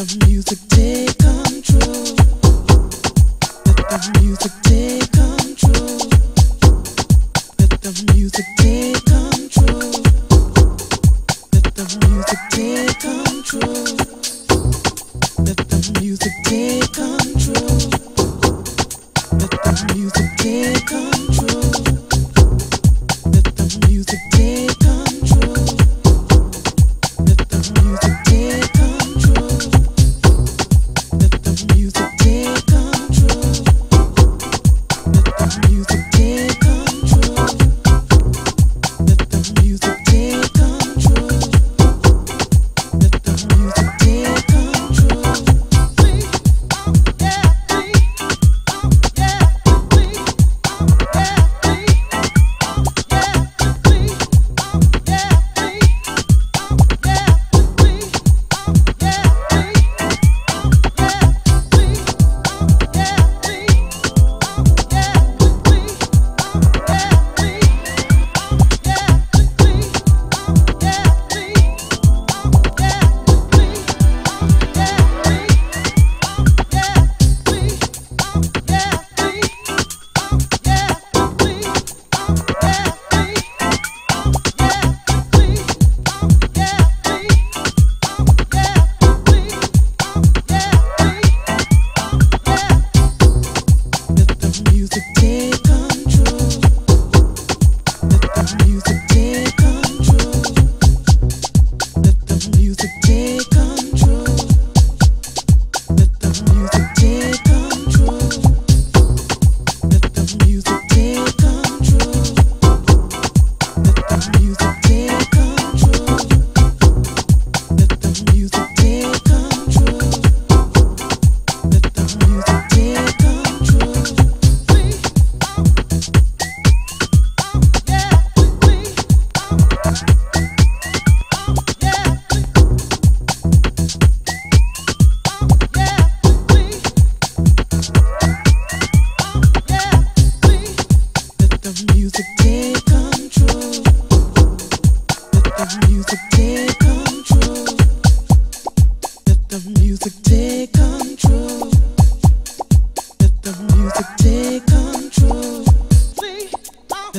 the music take control.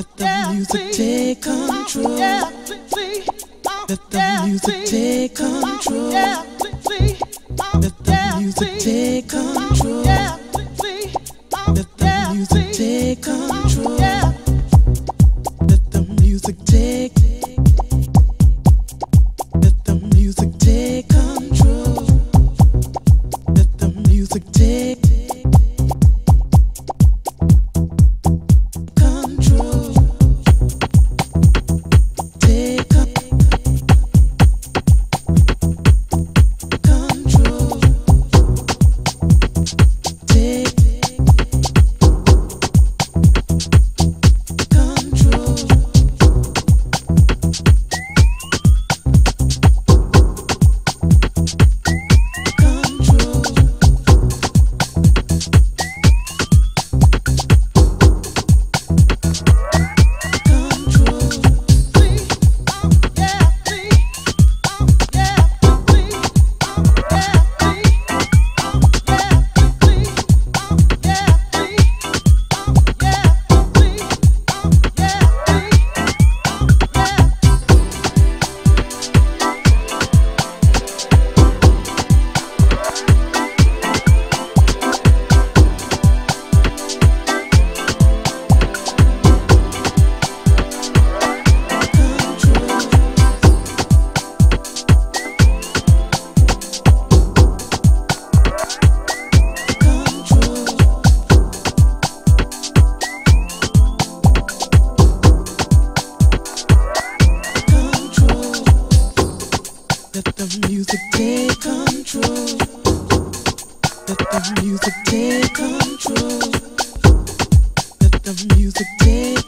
Let the music take control. Let the music take control. Let the music take control. Let the music take